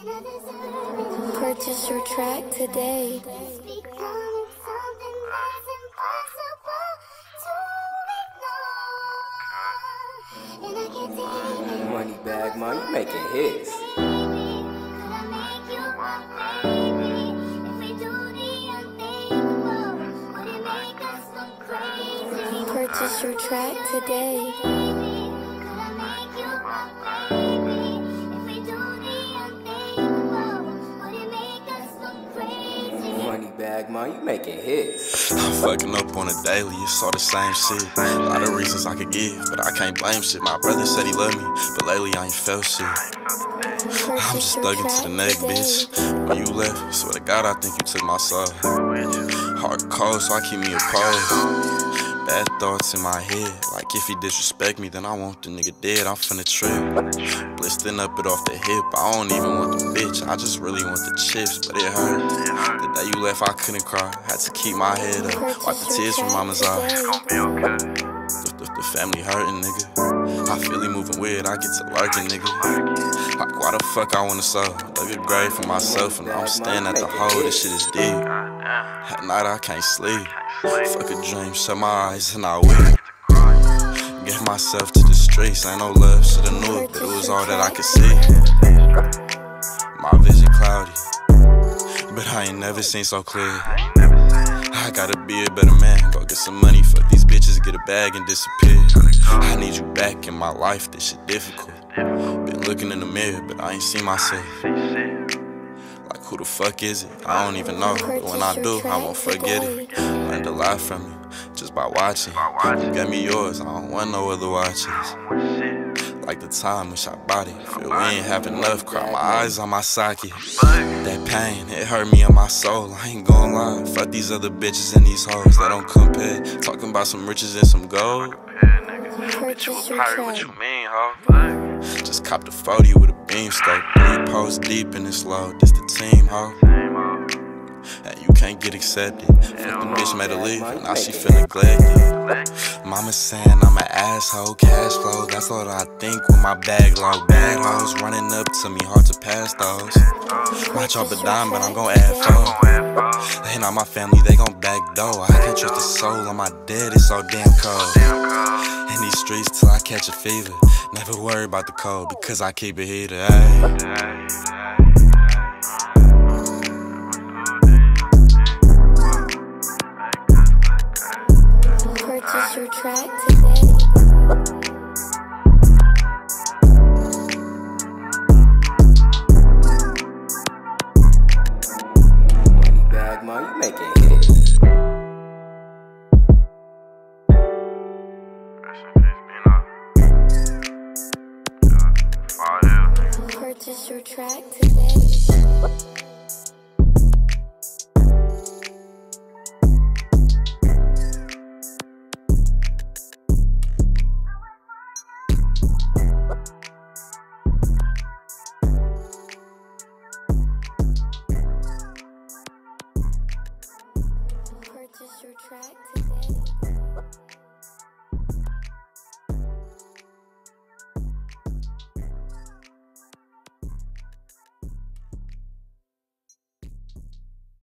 Purchase your track today. Money bag, man, you making hits. Purchase your track today. Man, you making hits. I'm fucking up on a daily, it's all the same shit. A lot of reasons I could give, but I can't blame shit. My brother said he loved me, but lately I ain't felt shit. I'm just stuck into the neck, bitch. When you left, swear to God, I think you took my soul. Hard cold, so I keep me a pose. Bad thoughts in my head, like if he disrespect me, then I want the nigga dead. I'm finna trip. Blisting up it off the hip, I don't even want the bitch, I just really want the chips, but it hurt. The day you left, I couldn't cry, had to keep my head up, wipe the tears from mama's eyes. The, the, the family hurting, nigga. I feel he moving weird, I get to lurking, nigga. Like, why the fuck I wanna sow? Dug a grave for myself, and I'm staying at the hole, this shit is deep. At night, I can't sleep. Fuck a dream, shut my eyes, and I weep. Gave myself to the streets, ain't no love, knew it, but it was all that I could see. My vision cloudy, but I ain't never seen so clear. I gotta be a better man. Go get some money, fuck these bitches, get a bag and disappear. I need you back in my life, this shit difficult. Been looking in the mirror, but I ain't seen myself. Like, who the fuck is it? I don't even know. But when I do, I won't forget it. Learned a lot from you just by watching. You got me yours, I don't want no other watches. Like the time wish I bought it. Feel we ain't have enough, cry my eyes on my socket. That pain, it hurt me in my soul. I ain't gon' lie. Fuck these other bitches and these hoes that don't compare. Talking about some riches and some gold. Purchase what you mean, ho? Just copped a 40 with a beam scope. Three posts deep in this load. This the team, ho. Can't get accepted. Fuck the bitch made a leave, now she feel neglected. Mama saying I'm an asshole, cash flow. That's what I think with my bag low. Bad hoes running up to me, hard to pass those. Might drop a dime, but I'm gon' add four. They not my family, they gon' back door. I can't trust the soul on my dead, it's so damn cold. In these streets till I catch a fever. Never worry about the cold because I keep it heated. Track today. You making. Purchase your track today. Track